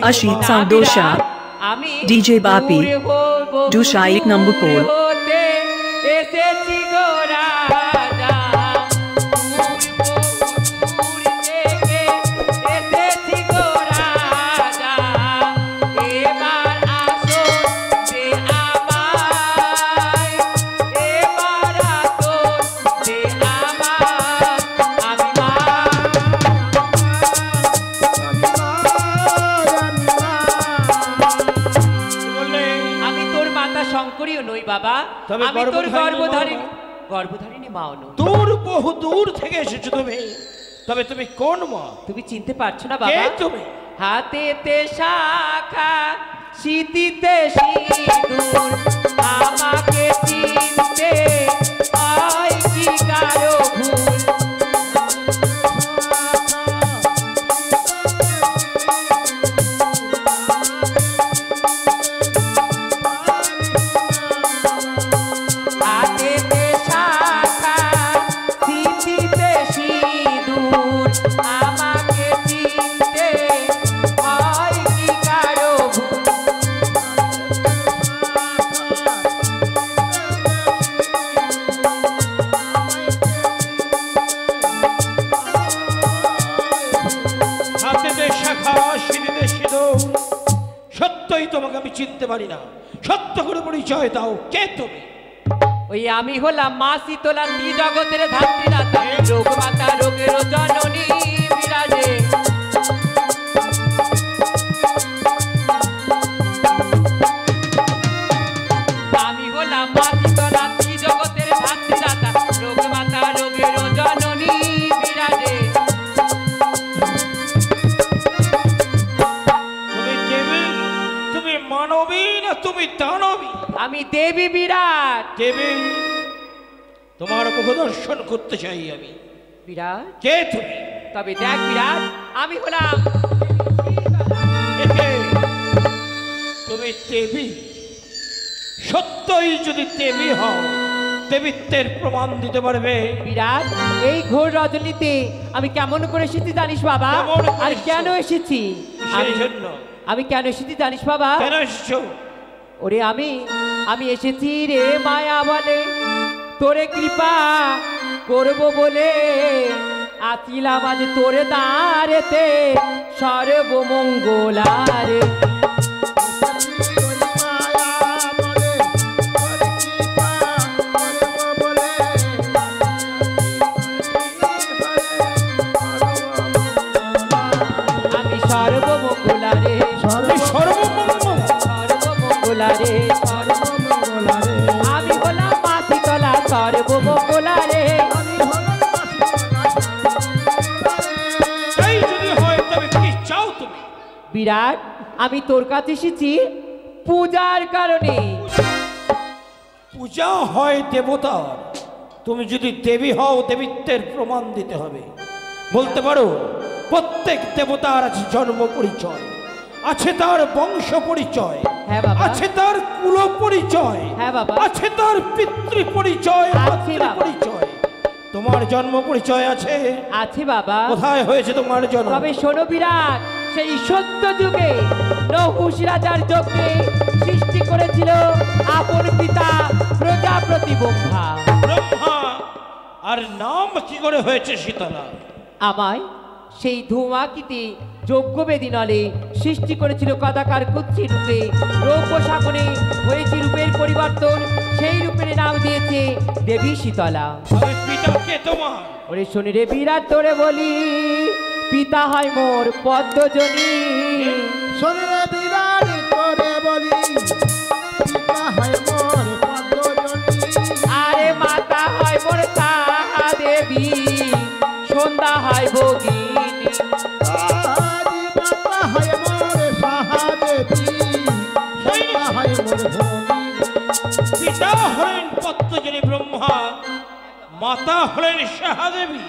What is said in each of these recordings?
Ashit না Sandosha, বিরাট, আমি DJ Bapi, দূরে হব তবে আমি তোর গর্ভধারিণী গর্ভধারিণী মাও নই দূর বহু দূর থেকে এসেছ তুমি। তবে তুমি কোন মা? তুমি চিনতে পারছ না বাবা? তুমি? হাতেতে শাখা শীতিতে সিঁদুর আমাকে চিনতে আমি হলাম মা শীতলা জগতের ধাত্রী দাতা রোগ মাতা রোগের জননী বিরাজে। আমি হলাম মা শীতলা জগতের রোগ মাতা রোগের জননী বিরাজে। তুমি দেবী তুমি মানবী না তুমি দানবী? আমি দেবী বিরাট। দেবী তোমার মুখ দর্শন করতে চাই আমি। বিরাট। কে তুমি? তবে দেখ বিরাট আমি হলাম। তুমি দেবী। সত্যই যদি দেবী হও দেবীত্বের প্রমাণ দিতে পারবে। বিরাট এই ঘোর রজনীতে আমি কেমন করে এসেছি জানিস বাবা? আর কেন এসেছি? সেই জন্য। আমি কেন এসেছি জানিস বাবা? কেন এসছো? ওরে আমি আমি এসেছি রে মায়া বলে তোরে কৃপা করব বলে আতিলাম আজ তোরে দাঁড়েতে সর্বমঙ্গলারে। বিরাট আমি তোর কাছে এসেছি পূজার কারণে। পূজা হয় দেবতার। তুমি যদি দেবী হও দেবীত্বের প্রমাণ দিতে হবে। বলতে পারো প্রত্যেক দেবতার আছে জন্ম পরিচয় আছে তার বংশ পরিচয় হ্যাঁ আছে তার কুল পরিচয় হ্যাঁ আছে তার পিতৃ পরিচয়। পরিচয়। তোমার জন্ম পরিচয় আছে। আছে বাবা। কোথায় হয়েছে তোমার জন্ম? তবে শোনো বিরাট সেই সত্য যুগে নহুষ রাজার যজ্ঞে সৃষ্টি করেছিল আপন পিতা প্রজাপতি ব্রহ্মা ব্রহ্মা আর নাম কি করে হয়েছে শীতলা? আমায় সেই ধূমাকিতে যজ্ঞবেদী নলে সৃষ্টি করেছিল কদাকার কুচ্ছি রূপে। রৌপ্য শাকনে হয়েছে রূপের পরিবর্তন সেই রূপের নাম দিয়েছে দেবী শীতলা। ওরে শুনি রে বিরাট তোরে বলি পিতা হয় মোর পদ্মজনী। শরীরে বিরাট করে বলি পিতা হয় মোর পদ্মজনী। আরে মাতা হয় মোর তাহা দেবী সন্ধ্যা হয় ভগিনী। মাতা হয় মোর সন্ধ্যা হয় মোর পিতা হলেন পদ্মজনী ব্রহ্মা মাতা হলেন সাহাদেবী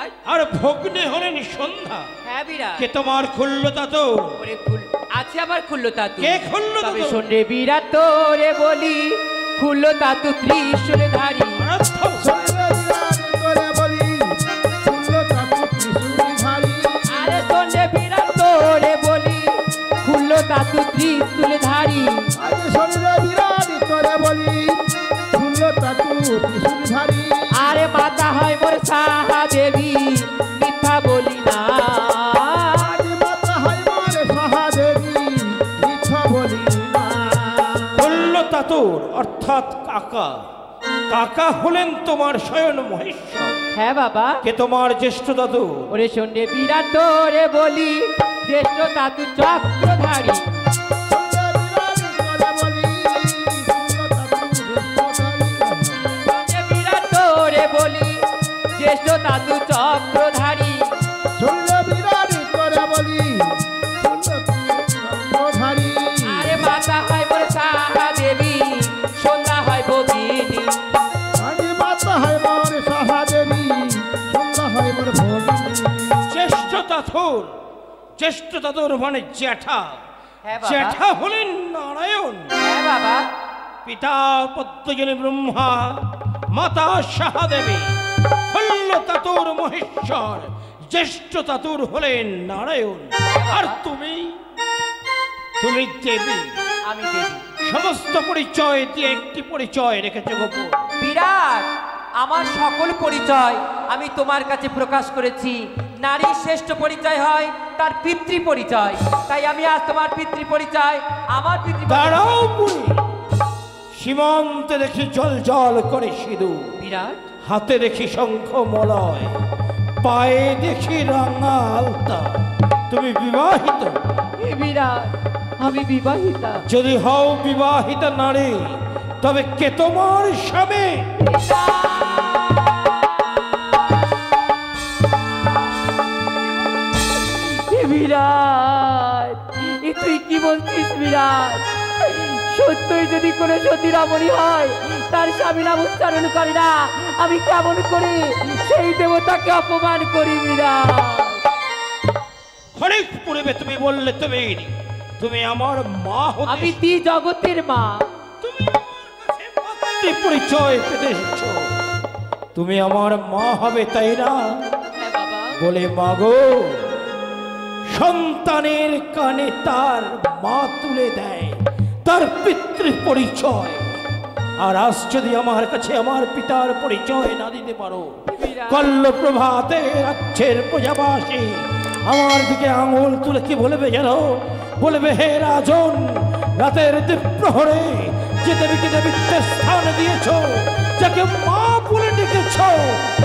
বিরাট। আর ভগ্নে হলেন সন্ধ্যা। হ্যাঁ বিরাট। কে তোমার খুল্লতা তো ওরে খুল আছে আবার খুললো তাতু কে খুললো তবে তাতু? শোন রে বিরাট তোরে বলি খুললো তাতু ত্রিশূল ধারী। অনর্থক শরীরে বিরাট করে বলি ফুল্ল তাকু হয় দেবী মিথ্যা বলি না। আজ মাতা হয় মোর সহাদেবী মিথ্যা বলি না। বলল তাতুর অর্থাৎ কাকা। কাকা হলেন তোমার শয়ন মহেশ্বর। হ্যাঁ বাবা। কে তোমার জ্যেষ্ঠ দাদু? ওরে শোনে বিরাট তোরে বলি জ্যেষ্ঠ তাতু চক্রধারী। জ্যেষ্ঠ তাতু চক্রধারী। আরে মাতা হয় মোর সাহা দেবী সন্ধ্যা হয় ভগিনী জ্যেষ্ঠ তাথুর জ্যেষ্ঠ দাদুর মানে জ্যাঠা। হ্যাঁ জ্যাঠা হলেন নারায়ণ। হ্যাঁ বাবা। পিতা পদ্মজনী ব্রহ্মা মাতা সাহাদেবী। তাতুর মহেশ্বর জ্যেষ্ঠ তাতুর হলেন নারায়ণ। আর তুমি? তুমি দেবী। আমি দেবী। সমস্ত পরিচয় দিয়ে একটি পরিচয় রেখেছে গোপন। বিরাট! আমার সকল পরিচয় আমি তোমার কাছে প্রকাশ করেছি। নারীর শ্রেষ্ঠ পরিচয় হয় তার পিতৃ পরিচয়। তাই আমি আজ তোমার পিতৃ পরিচয় আমার পিতৃ দাঁড়াও সীমান্তে দেখি জল জল করে সিঁদুর। বিরাট। হাতে দেখি শঙ্খ মলয়। পায়ে দেখি রাঙা আলতা। তুমি বিবাহিত? বিরাট আমি বিবাহিতা। যদি হও বিবাহিত নারী তবে কে তোমার স্বামী? বিরাট এ তুই কি বলছিস বিরাট? সত্যই যদি কোনো সতী রমণী হয় তার স্বামী নাম উচ্চারণ করে না। আমি কেমন করে সেই দেবতাকে অপমান করি অনেক পূর্বে তুমি বললে তুমি তুমি আমার মা আমি তি জগতের মা। তুমি আমার পরিচয় পেতে এসেছ তুমি আমার মা হবে তাই না? হ্যাঁ বাবা। বলে মাগো সন্তানের কানে তার মা তুলে দেয়। তার পিতৃ পরিচয়। আর আজ যদি আমার কাছে আমার পিতার পরিচয় না দিতে পারো কল্ল প্রভাতে রাজ্যের প্রজাবাসী আমার দিকে আঙুল তুলে কি বলবে জানো? বলবে হে রাজন রাতের প্রহরে যে দেবীকে দেবীত্বের স্থান দিয়েছ যাকে মা বলে ডেকেছ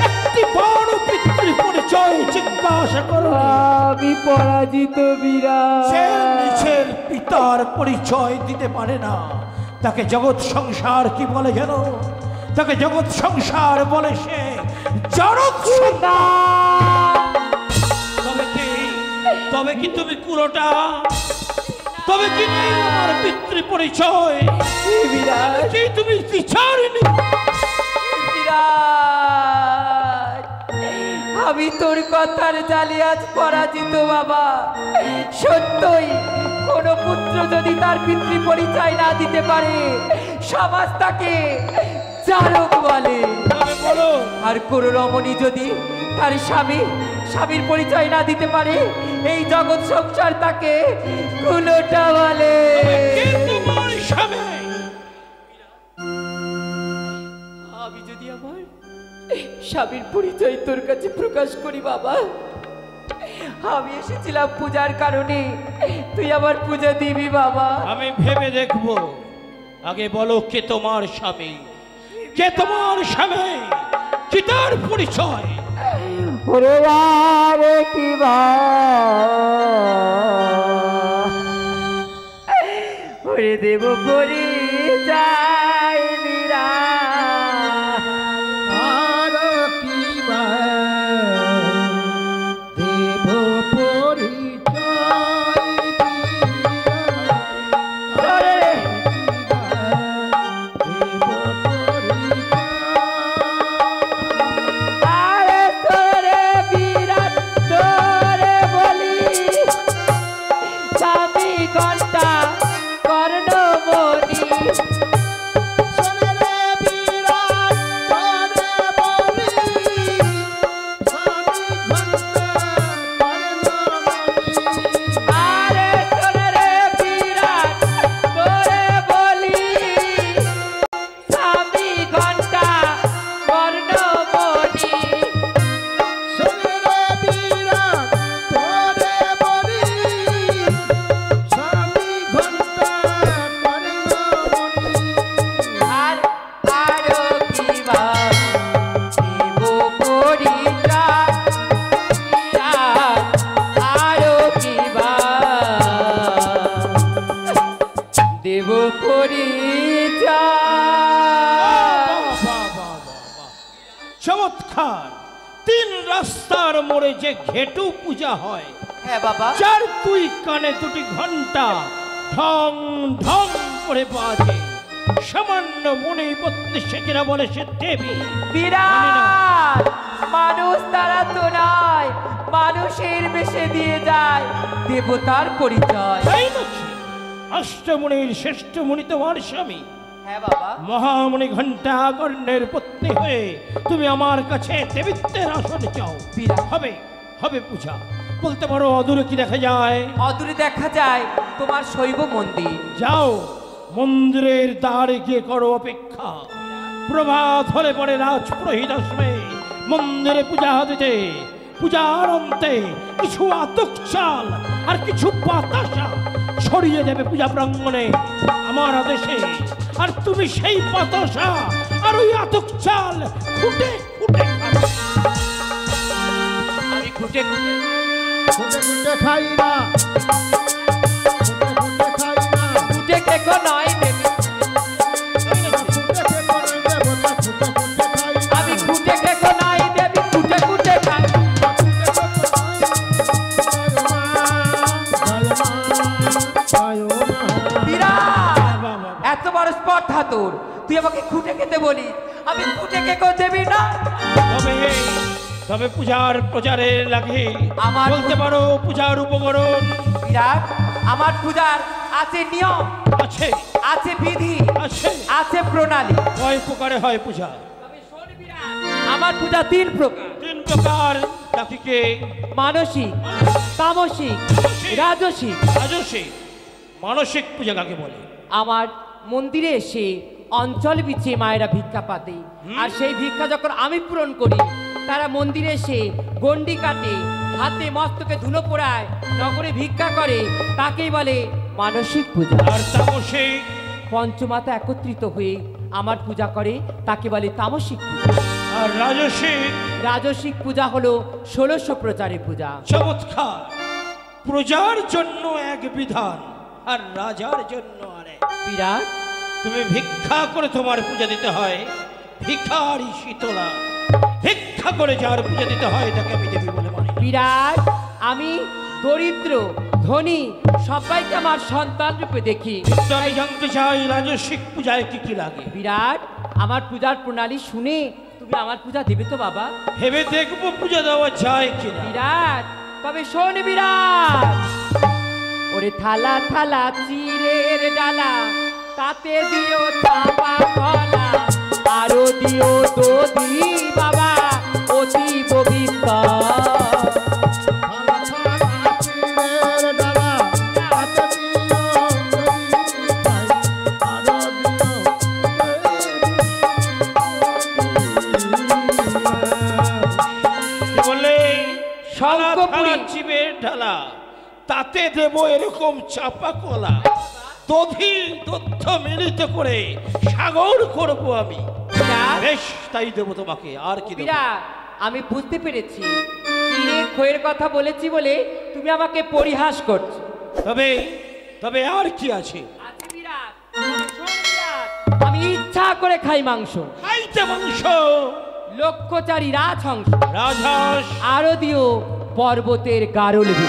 একটি বড় পিতৃ পরিচয় জিজ্ঞাসা করো। আমি পরাজিত বিরাট। সে নিজের পিতার পরিচয় দিতে পারে না। তাকে জগৎ সংসার কি বলে যেন তাকে জগৎ সংসার বলে সে। তবে কি? তবে কি তুমি পুরোটা তবে কি আমার পিতৃ পরিচয়? তুমি বিচারিনি বিরাট। আমি তোর কথার জালে আজ পরাজিত বাবা। সত্যই, কোন পুত্র যদি তার পিতৃ পরিচয় না দিতে পারে, সমাজ তাকে চারক বলে। আর কোন রমণী যদি তার স্বামী, স্বামীর পরিচয় না দিতে পারে, এই জগৎ সংসার তাকে কুলোটা বলে। স্বামী? স্বামীর পরিচয় তোর কাছে প্রকাশ করি বাবা। আমি এসেছিলাম পূজার কারণে। তুই আমার পূজা দিবি বাবা। আমি ভেবে দেখব। আগে বলো কে তোমার স্বামী? কে তোমার স্বামী? কি তার পরিচয়? ওরে আরে কি বা ওরে দেব পরিচয় চমৎকার তিন রাস্তার মোড়ে যে ঘেটু পূজা হয় হ্যাঁ বাবা। চার তুই কানে দুটি ঘণ্টা ঢং ঢং করে বাজে। সামান্য মনে বত্রিশে কিনা বলে সে দেবী। বিরাট! মানুষ তারা তো নয় মানুষের বেশে দিয়ে যায় দেবতার পরিচয়। তাই নাকি অষ্টমণির শ্রেষ্ঠ মুনি তোমার স্বামী। মহামণি ঘণ্টা কর্ণের পত্নী হয়ে তুমি আমার কাছে দেবিত্বের আসন চাও। হবে হবে পূজা। বলতে পারো অদূরে কি দেখা যায়? অদূরে দেখা যায় তোমার শৈব মন্দির। যাও মন্দিরের দ্বারে গিয়ে করো অপেক্ষা। প্রভাত হলে পরে রাজপুরোহিত আসবে। মন্দিরে পূজা দিতে পূজার অন্তে কিছু আতক চাল আর কিছু বাতাসা ছড়িয়ে দেবে পূজা প্রাঙ্গণে। আমার আদেশে আর তুমি সেই বাতাসা আর ওই আতক চাল ফুটে ফুটে। আমি ফুটে ফুটে খুঁটে খাই না খুঁটে খাই না খুঁটে খেকো নয় তোর তুই আমাকে খুঁটে খেতে বলিস। আমি খুঁটে খেকো দেবি না। তবে তবে পূজার প্রচারে লাগে। আমার- বলতে পারো পূজার উপকরণ। বিরাট আমার পূজার আছে নিয়ম। আছে। আছে বিধি। আছে। আছে প্রণালী। কয় প্রকারে হয় পূজা? আমার পূজা তিন প্রকার। তিন প্রকার। তাকিকে মানসিক তামসিক রাজসিক। রাজসিক। মানসিক পূজা কাকে বলে? আমার মন্দিরে এসে অঞ্চল বিছিয়ে মায়েরা ভিক্ষা পাতে। আর সেই ভিক্ষা যখন আমি পূরণ করি তারা মন্দিরে এসে গন্ডি কাটে হাতে মস্তকে ধুলো পোড়ায় নগরে ভিক্ষা করে তাকেই বলে মানসিক পূজা। আর তামসিক পঞ্চমাতা একত্রিত হয়ে আমার পূজা করে তাকে বলে তামসিক পূজা। আর রাজসিক রাজসিক পূজা হলো ষোলশো প্রচারে পূজা। চমৎকার। প্রজার জন্য এক বিধান আর রাজার জন্য বিরাট তুমি ভিক্ষা করে তোমার পূজা দিতে হয়। ভিখারি শীতলা ভিক্ষা করে যার পূজা দিতে হয় তাকে আমি দেবী বলে মানি। বিরাট আমি দরিদ্র ধনী সবাইকে আমার সন্তান রূপে দেখি। আমি জানতে চাই রাজস্বিক পূজায় কি কি লাগে? বিরাট আমার পূজার প্রণালী শুনে তুমি আমার পূজা দেবে তো বাবা। ভেবে দেখব পূজা দেওয়া যায় কিনা। বিরাট তবে শোন বিরাট। ওরে থালা থালা চিরের ডালা তাতে দিও চাপা কলা আরও দিও দধি বাবা অতি পবিত্র। থালা থালা ডালা, তাতে দিও যদি চাই, আরও দিও কি বললে চিবের ঢালা তাতে দেব এরকম চাপা কলা। দধি তথ্য মিলিত করে সাগর করব আমি। বেশ তাই দেবো তোমাকে আর কি আমি বুঝতে পেরেছি। খয়ের কথা বলেছি বলে তুমি আমাকে পরিহাস করছ। তবে তবে আর কি আছে? আমি ইচ্ছা করে খাই মাংস। খাইতে মাংস। লক্ষ্যচারী রাজহংস। রাজহাঁস। আরও দিও পর্বতের গারল তুমি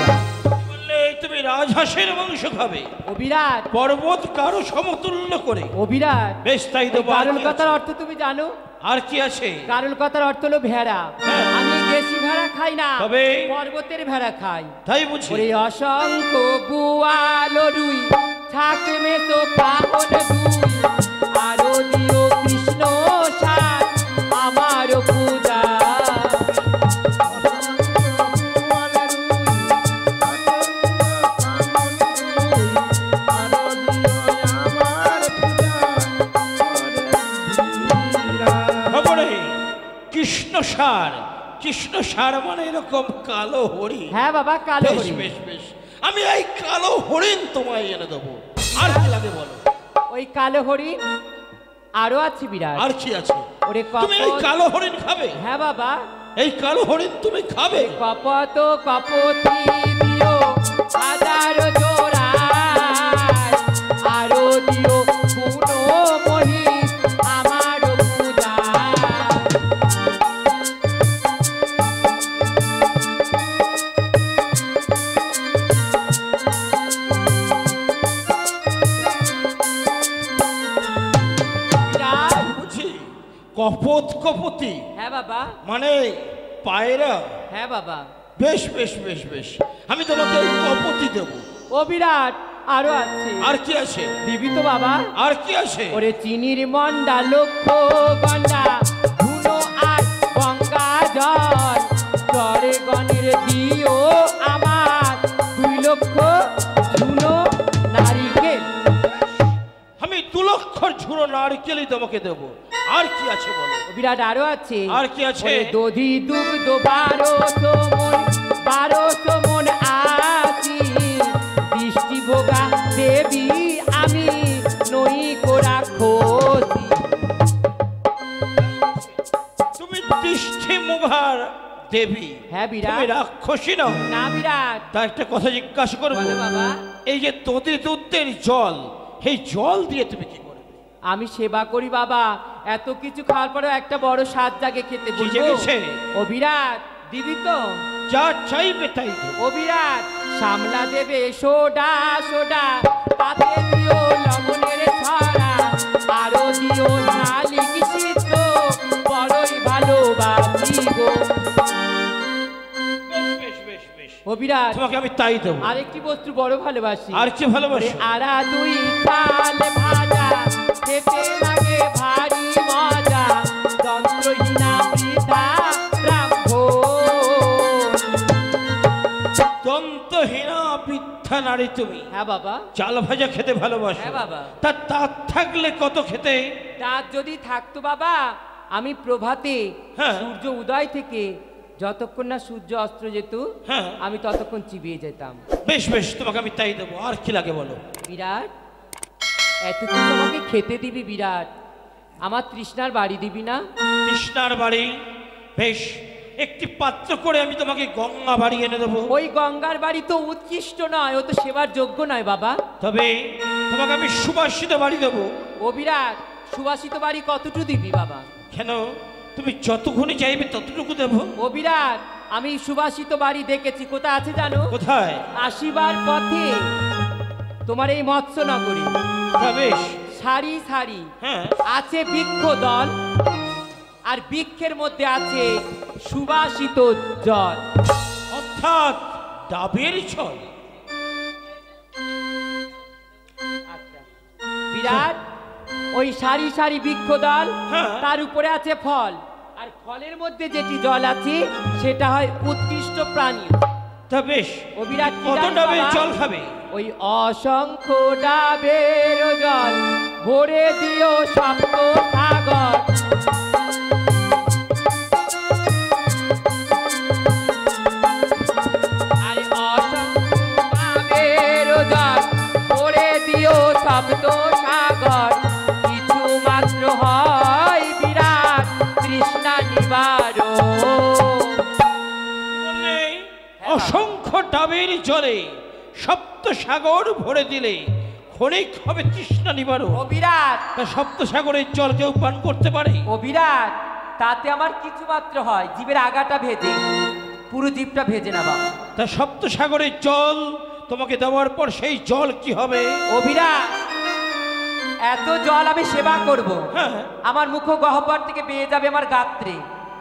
রাজহাঁসের বংশ খাবে। অবিরাট পর্বত কারও সমতুল্য করে। অবিরাট বেশ তাই তো বারুল কথার অর্থ তুমি জানো? আর কি আছে? কারুল কথার অর্থ হলো ভেড়া। হ্যাঁ। আমি দেশি ভেড়া খাই না তবে? পর্বতের ভেড়া খাই। তাই বুঝি। ওরে অসংখ্য বুয়ালো রুই থাকবে তো কাহন দুই। কৃষ্ণ সার। কৃষ্ণ সার মানে এরকম কালো হরিণ হ্যাঁ বাবা কালো বেশ বেশ বেশ। আমি এই কালো হরিণ তোমায় এনে দেবো। আর কি লাগে বলো? ওই কালো হরিণ আরও আছে বিরাট। আর কি আছে? ওরে তুমি এই কালো হরিণ খাবে? হ্যাঁ বাবা। এই কালো হরিণ তুমি খাবে? কপত কপতি দিও হাজার কপত কপতি হ্যাঁ বাবা। মানে পায়রা হ্যাঁ বাবা। বেশ বেশ বেশ বেশ। আমি তোমাকে কপতি দেব। ও বিরাট আরও আছে। আর কি আছে? দিবি তো বাবা। আর কি আছে? ওরে চিনির মন্ডা লক্ষ গন্ডা ধুনো আর গঙ্গা জল। চরে গণের দিও আমার দুই লক্ষ ধুনো নারিকেল। আমি দু লক্ষর ঝুড়ো নারকেলই তোমাকে দেব। আর কি আছে বলো? বিরাট আরও আছে। আর কি আছে? দধি দুগ্ধ বারো মন বারো মন আছি দৃষ্টি ভোগা দেবী আমি নই কোরা খোসি তুমি দৃষ্টি মুখার দেবী। হ্যাঁ তুমি বিরাট রাক্ষসী নাও। না বিরাট। তা একটা কথা জিজ্ঞাসা করব। বাবা। এই যে তোতে দুধের জল এই জল দিয়ে তুমি কি আমি সেবা করি বাবা। এত কিছু খাওয়ার পরেও একটা বড় স্বাদ জাগে খেতে? ও বিরাট দিবি তো? যা চাইবে তাই দেবো ও বিরাট সামলা দেবে সোডা সোডা। পাতে দিও লবণের ছড়া আরও দিও শালিক সিদ্ধ বড়ই ভালোবাসি গো ও বিরাট। তোমাকে আমি তাই দেবো। আরেকটি বস্তু বড় ভালোবাসি। আর কি ভালোবাসো? আরা দুই চাল ভাজা নারী তুমি। হ্যাঁ বাবা। চাল ভাজা খেতে ভালোবাসো। হ্যাঁ বাবা। তা তার থাকলে কত খেতে? রাত যদি থাকতো বাবা আমি প্রভাতে হ্যাঁ। সূর্য উদয় থেকে যতক্ষণ না সূর্য অস্ত্র যেত হ্যাঁ। আমি ততক্ষণ চিবিয়ে যেতাম। বেশ বেশ তোমাকে আমি তাই দেবো। আর কি লাগে বলো? বিরাট এত কিছু আমাকে খেতে দিবি বিরাট। আমার তৃষ্ণার বাড়ি দিবি না? কৃষ্ণার বাড়ি? বেশ একটি পাত্র করে আমি তোমাকে গঙ্গা বাড়ি এনে দেবো। ওই গঙ্গার বাড়ি তো উৎকৃষ্ট নয় ও তো সেবার যোগ্য নয় বাবা। তবে তোমাকে আমি সুবাসিত বাড়ি দেবো। ও বিরাট সুবাসিত বাড়ি কতটুকু দিবি বাবা? কেন? তুমি যতক্ষণই চাইবে ততটুকু দেবো। ও বিরাট আমি সুবাসিত বাড়ি দেখেছি কোথায় আছে জানো? কোথায়? আসিবার পথে তোমার এই মৎস্য নগরী। বেশ সারি সারি। হ্যাঁ। আছে বৃক্ষ দল আর বৃক্ষের মধ্যে আছে সুবাসিত জল। অর্থাৎ ডাবের ছল আচ্ছা। বিরাট ওই সারি সারি বৃক্ষ দল হ্যাঁ। তার উপরে আছে ফল। আর ফলের মধ্যে যেটি জল আছে সেটা হয় উৎকৃষ্ট প্রাণী। তা বেশ? ও বিরাট কি কত ডাবের জল খাবে। ওই অসংখ্য ডাবের জল ভরে দিও সপ্ত সাগর। জলে সপ্ত সাগর ভরে দিলে ক্ষণিক হবে তৃষ্ণা নিবারণ। ও বিরাট। তা সপ্ত সাগরের জল কেউ পান করতে পারে? ও বিরাট তাতে আমার কিছু মাত্র হয় জীবের আগাটা ভেজে পুরো জীবটা ভেজে না বাবা তা সপ্ত সাগরের জল তোমাকে দেওয়ার পর সেই জল কি হবে? ও বিরাট এত জল আমি সেবা করব। হ্যাঁ। আমার মুখ গহ্বর থেকে বেয়ে যাবে আমার গাত্রে।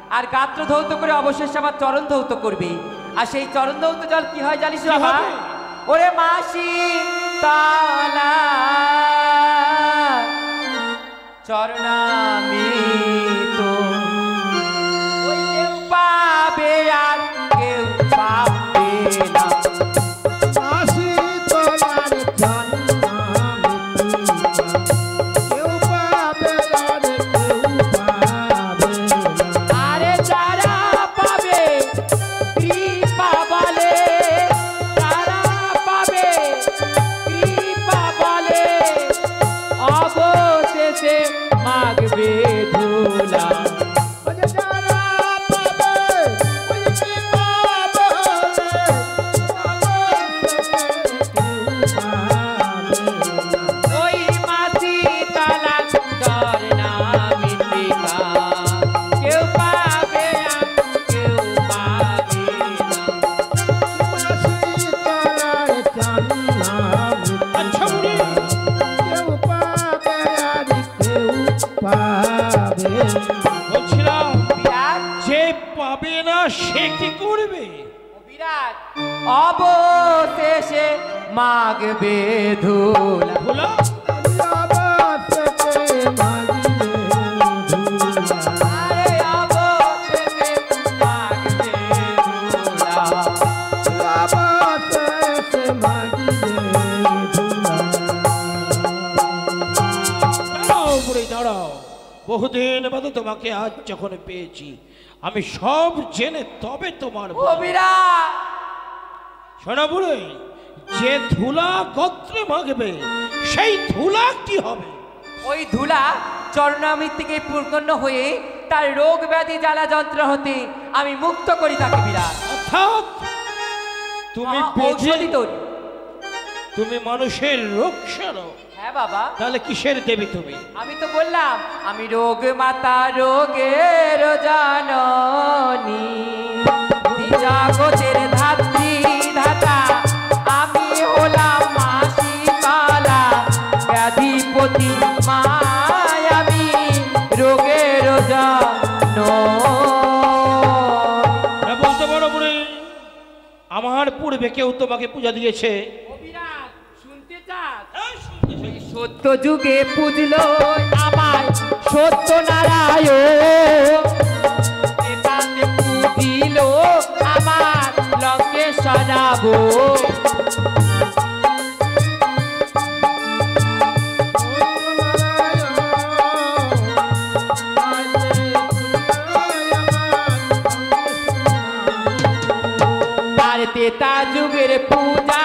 আর গাত্র ধৌত করে অবশেষে আমার চরণ ধৌত করবে। আর সেই চরণ দৌত জল কি হয় জানিস বাবা? ওরে মাসি তালা। চরণামিত বলছিলাম যে পাবে না সে কি করবে? বিরাট অবশেষে মাগবে ধুলা? বহুদিন বাদে তোমাকে আজ যখন পেয়েছি আমি সব জেনে তবে তোমার ও বিরাট শোনা বুড়ি যে ধুলা গোত্রে মাগবে সেই ধুলা কি হবে? ওই ধুলা চরণামৃত থেকে পূর্ণ হয়ে তার রোগ ব্যাধি জ্বালা যন্ত্র হতে আমি মুক্ত করি তাকে বিরাট অর্থাৎ তুমি তুমি মানুষের রোগ সারো হ্যাঁ বাবা। তাহলে কিসের দেবী তুমি? আমি তো বললাম আমি রোগ মাতা রোগের জাননী। জগতের ধাত্রী ধাতা আমি হলাম মাসি ব্যাধিপতি মায়াবী রোগের জাননী। আমার পূর্বে কেউ তোমাকে পূজা দিয়েছে শুনতে চাস হ্যাঁ, শুনতেছি। সত্য যুগে পুজলো আমার সত্য নারায়ণ। পুজিল আমার লঙ্কে আর তেতা যুগের পূজা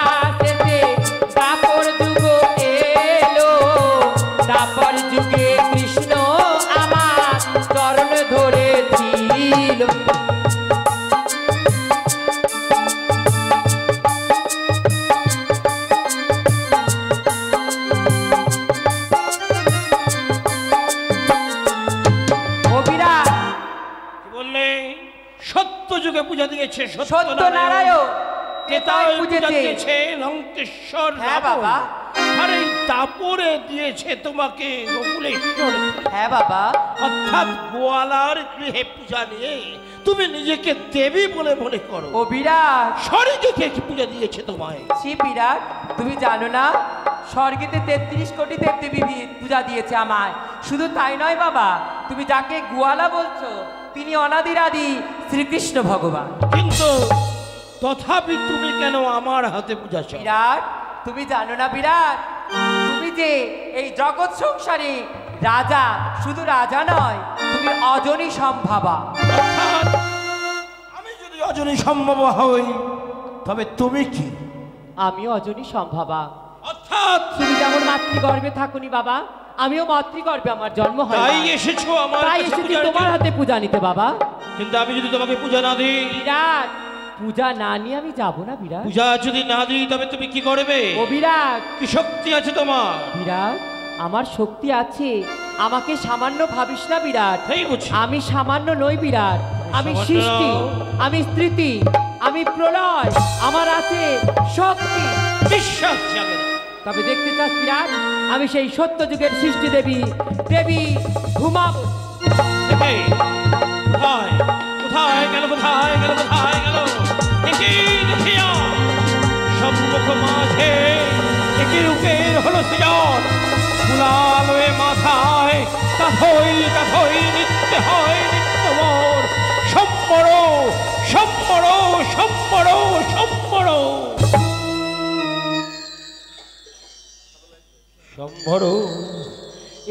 এই তাপরে দিয়েছে তোমাকে হ্যাঁ বাবা। অর্থাৎ গোয়ালার গৃহে পূজা নিয়ে তুমি নিজেকে দেবী বলে মনে করো। ও বিরাট। স্বর্গে কি পূজা দিয়েছে তোমায়? সে বিরাট তুমি জানো না স্বর্গেতে তেত্রিশ কোটি দেবদেবী পূজা দিয়েছে আমায়। শুধু তাই নয় বাবা তুমি যাকে গোয়ালা বলছো তিনি অনাদির আদি শ্রীকৃষ্ণ ভগবান। কিন্তু তথাপি তুমি কেন আমার হাতে পূজা বিরাট তুমি জানো না বিরাট তুমি যে এই জগৎ সংসারে রাজা শুধু রাজা নয় তুমি অজনী সম্ভাবা। আমি যদি অজনী সম্ভব হই তবে তুমি কি? আমি অজনী সম্ভাবা। অর্থাৎ তুমি যেমন মাতৃগর্ভে থাকুনি বাবা আমিও মাতৃগর্ভে আমার জন্ম হয় তাই এসেছ আমার তাই এসেছি তোমার হাতে পূজা নিতে বাবা। কিন্তু আমি যদি তোমাকে পূজা না দিই বিরাট পূজা না নিয়ে আমি যাব না বিরাট। পূজা যদি না দিই তবে তুমি কি করবে? ও বিরাট। কি শক্তি আছে তোমার? বিরাট আমার শক্তি আছে। আমাকে সামান্য ভাবিস না বিরাট। আমি সামান্য নই বিরাট। আমি সৃষ্টি আমি স্মৃতি আমি প্রলয়। আমার আছে শক্তি। বিশ্বাস তবে দেখতে চাস বিরাট আমি সেই সত্য যুগের সৃষ্টি দেবী। দেবী ঘুমাবো। সম্মুখ মাঝে একই রূপের হলো সৃজন। কুলালয়ে মাথায় কাথই কাথই নিত্য হয় নিত্য মোর। সম্পর সম্পর সম্পর সম্পর। সম্ভর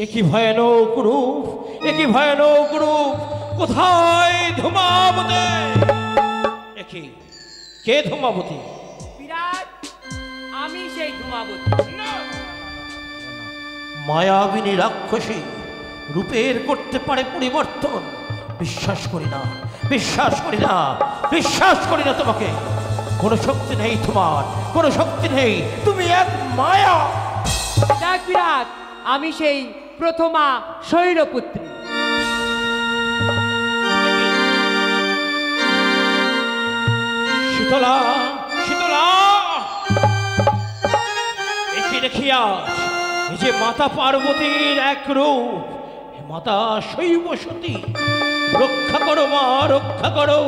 একই ভয়ানক রূপ, একই ভয়ানক রূপ। কোথায় ধূমাবতী? একই, কে ধূমাবতী? আমি সেই ঘুমাবতী মায়াবিনী রাক্ষসী রূপের করতে পারে পরিবর্তন। বিশ্বাস করি না বিশ্বাস করি না বিশ্বাস করি না তোমাকে। কোনো শক্তি নেই তোমার কোনো শক্তি নেই তুমি এক মায়া। দেখ বিরাট আমি সেই প্রথমা শৈলপুত্রী শীতলা দেখিয়া যে মাতা পার্বতীর এক রূপ মাতা শৈব সতী। রক্ষা করো মা, রক্ষা করো।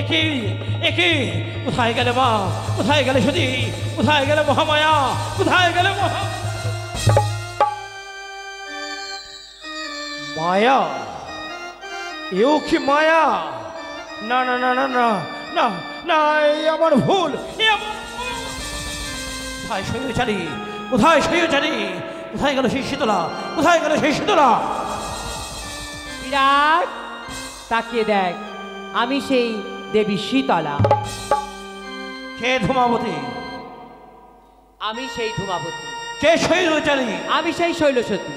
একে একে কোথায় গেলে মা? কোথায় গেলে সতী? কোথায় গেলে মহামায়া? কোথায় গেলে মহা মায়া? এও কি মায়া? না না না না না না না আমার ভুল। এ আমার ভুল। কোথায় কোথায় শৈলচারী কোথায় গেল সেই শীতলা? কোথায় গেল সেই শীতলা? বিরাট তাকিয়ে দেখ আমি সেই দেবী শীতলা। কে ধূমাবতী? আমি সেই ধূমাবতী। কে শৈলচারী আমি সেই শৈলসতী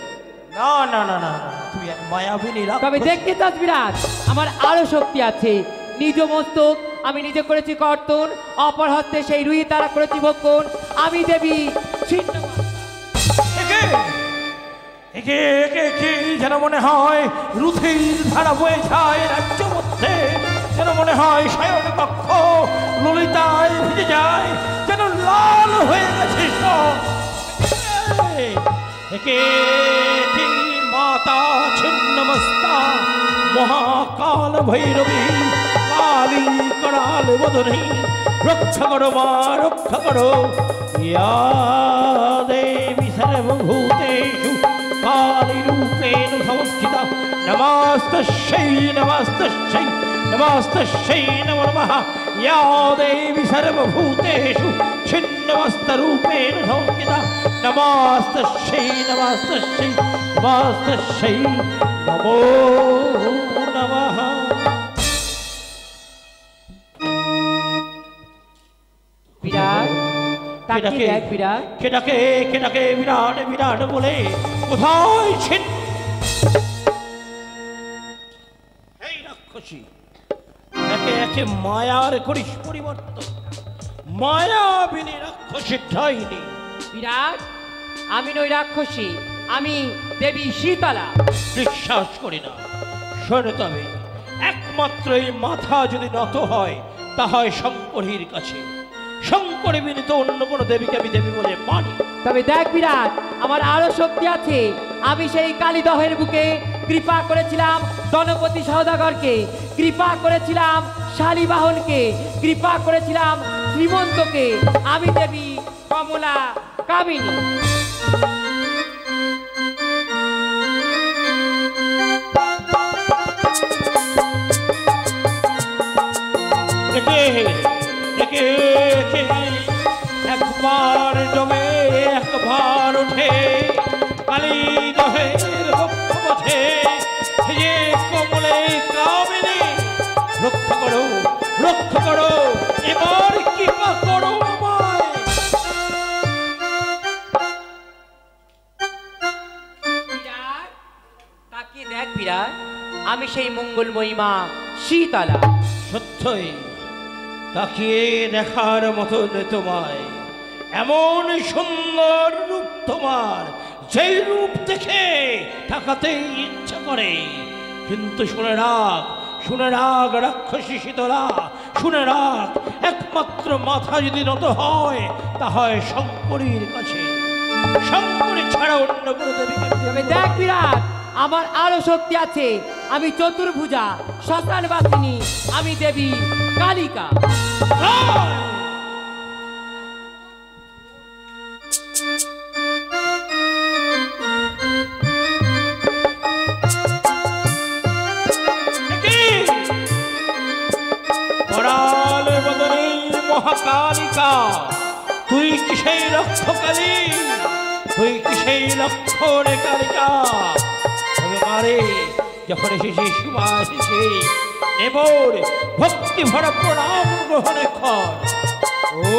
না না না না না, তুমি এক মায়াবিনী রাক্ষস। তবে দেখতে চাস বিরাট আমার আরও শক্তি আছে। নিজ মস্তক আমি নিজে করেছি কর্তন অপর হস্তে সেই রুই তারা করেছি ভক্ষণ। আমি দেবী। একে একে একে যেন মনে হয় রুথির ধারা বয়ে যায় রাজ্য মধ্যে। যেন মনে হয় শয়ন কক্ষ ললিতায় ভিজে যায়, যেন লাল হয়ে গেছে একে মাতা ছিন্নমস্তা, মহাকাল ভৈরবী, কালী করাল বদনী রক্ষা করো মা রক্ষা করো ইয়া দেবী সর্বভূতেষু কালীরূপেণ সংস্থিতা নমস্তস্যৈ নমস্তস্যৈ নমস্তস্যৈ নমো নমঃ ইয়া দেবী সর্বভূতেষু ছিন্নমস্তরূপেণ সংস্থিতা নমস্তস্যৈ নমস্তস্যৈ নমস্তস্যৈ নমো দেখ বিরাট। কেটাকে কেটাকে বিরাট বিরাট বলে কোথায় ছিন? এই রাক্ষসী একে একে মায়ার করিস পরিবর্তন মায়াবিনী রাক্ষসী ঠাইনি। বিরাট আমি নই রাক্ষসী আমি দেবী শীতলা। বিশ্বাস করি না শোনো তবে একমাত্র এই মাথা যদি নত হয় তা হয় শঙ্করীর কাছে। শঙ্করী বিনীত অন্য কোনো দেবীকে আমি দেবী বলে মানি। তবে দেখ বিরাট আমার আরও শক্তি আছে। আমি সেই কালীদহের বুকে কৃপা করেছিলাম গণপতি সৌদাগরকে কৃপা করেছিলাম শালিবাহনকে কৃপা করেছিলাম শ্রীমন্তকে। আমি দেবী কমলা কামিনী। একে একবার জমে একবার ওঠে কালী দহের ভক্ত বোঝে যে কমলে কামিনী রক্ষা করো রক্ষা করো এবার কৃপা করো আমায় দেখ বিরাট আমি সেই মঙ্গলময়ী মা শীতলা। সত্যই তাকিয়ে দেখার মতন তোমায়। এমন সুন্দর রূপ তোমার যেই রূপ দেখে তাকাতেই ইচ্ছা করে। কিন্তু শুনে রাখ শুনে রাখ রাক্ষসী শীতলা শুনে রাখ একমাত্র মাথা যদি নত হয় তা হয় শঙ্করীর কাছে। শঙ্করী ছাড়া অন্য কোনো দেবীকে দেখ বিরাট আমার আরও শক্তি আছে। আমি চতুর্ভুজা শ্মশান বাসিনী আমি দেবী কালিকা। মহাকালিকা তুই কি সেই রক্ষকালী তুই কি সেই লক্ষ রে কালিকা যখন এসেছি সীমা এসেছে এবার ভক্তি ভরা প্রণাম গ্রহণে খর ও